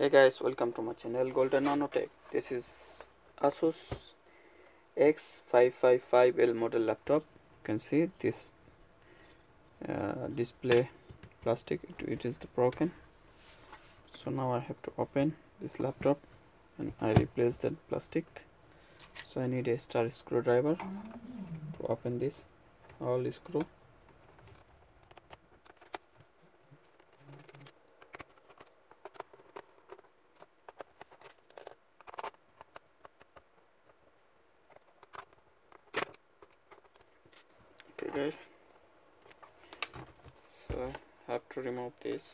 hey guys welcome to my channel golden nanotech. This is asus x555l model laptop. You can see this uh, display plastic it, it is broken. So now i have to open this laptop and i replace that plastic. So i need a star screwdriver to open this all the screw okay guys. So have to remove this?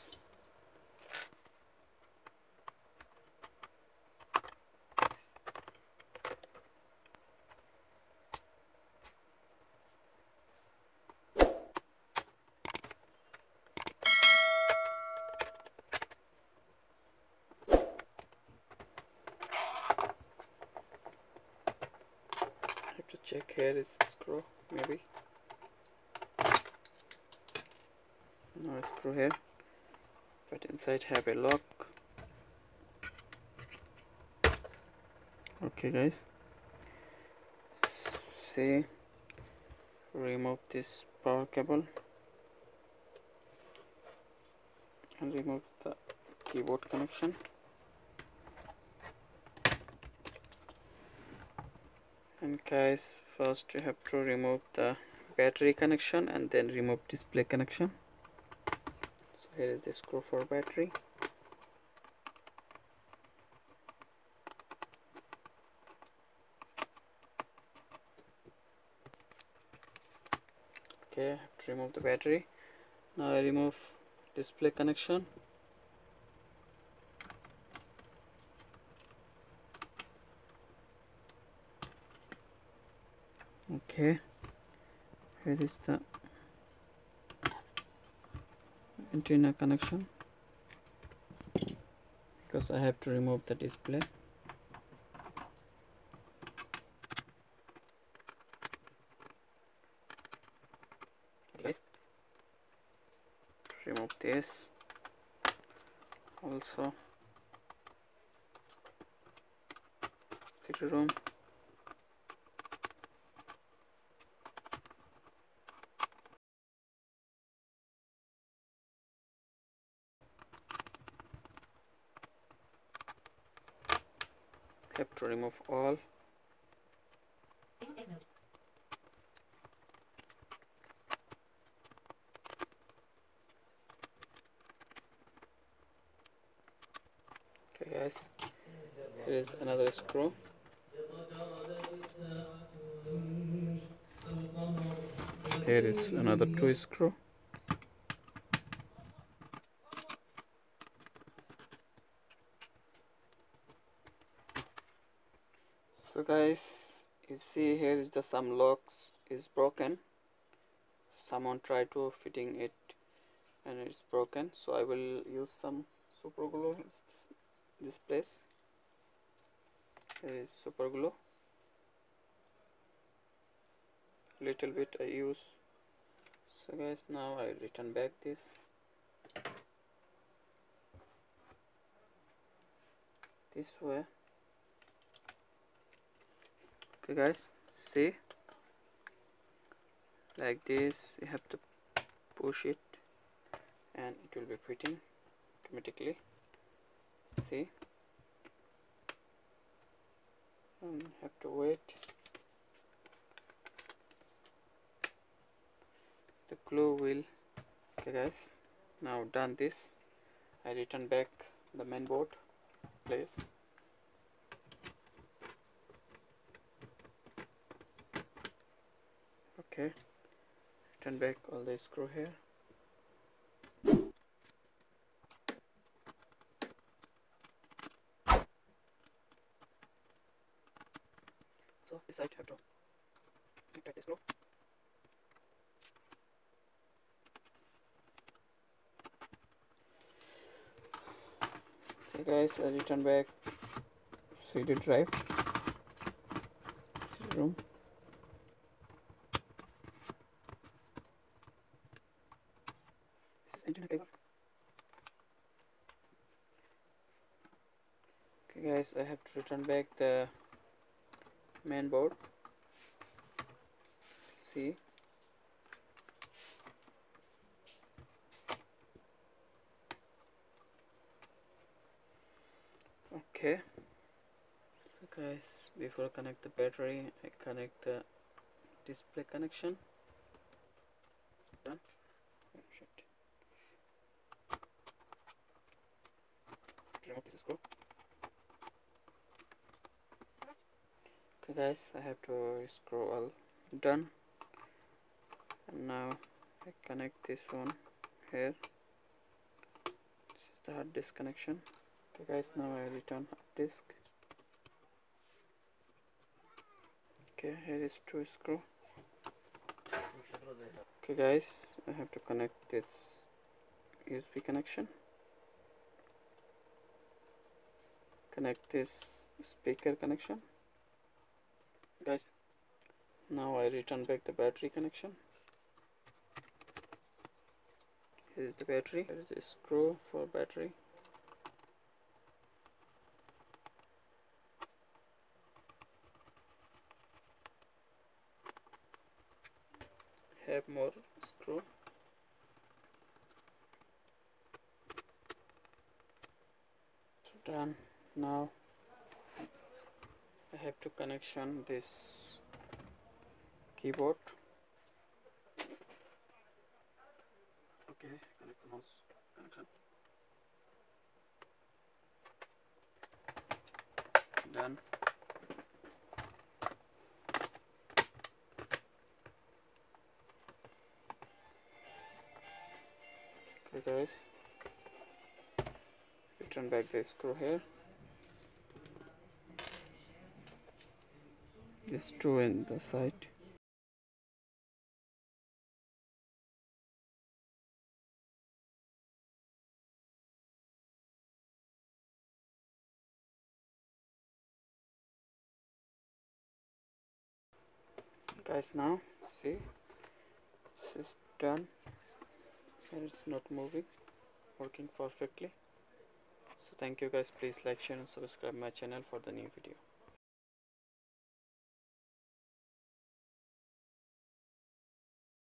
Check here is screw maybe no screw here. But inside have a lock. Okay guys. See remove this power cable. And remove the keyboard connection. And guys first you have to remove the battery connection and then remove display connection here is the screw for battery. Okay to remove the battery. Now I remove display connection. Okay here is the antenna connection. Because I have to remove the display. Okay remove this. Also. Room have remove all. Okay guys. Here is another screw. Here is another two screw so guys you see here is the some locks is broken. Someone try to fitting it and it's broken. So I will use some super glue this place. Is super glue. Little bit I use. So guys now I return back this. This way okay guys. See? Like this you have to push it and it will be fitting automatically. See? And have to wait. The glue will okay guys. Now done this. I return back the main board place okay. Turn back all the screw here. So this side have to make this screw okay guys I return back CD drive. CD ROM this is antenna cable okay guys I have to return back the main board. See? Okay. So guys before I connect the battery I connect the display connection. Done. Oh, remove this screw guys I have to screw all done. And now I connect this one here. This is the hard disk connection. Okay guys now I return hard disk. Okay here is two screw okay guys I have to connect this USB connection. Connect this speaker connection guys. Now I return back the battery connection. Here is the battery. There is a screw for battery. Have more screw. So done. Now I have to connection this keyboard. Okay connect the mouse connection. Done. Okay guys. Return back the screw here this two in the site. Guys now see this is done. And it's not moving working perfectly. So thank you guys. Please like share and subscribe my channel for the new video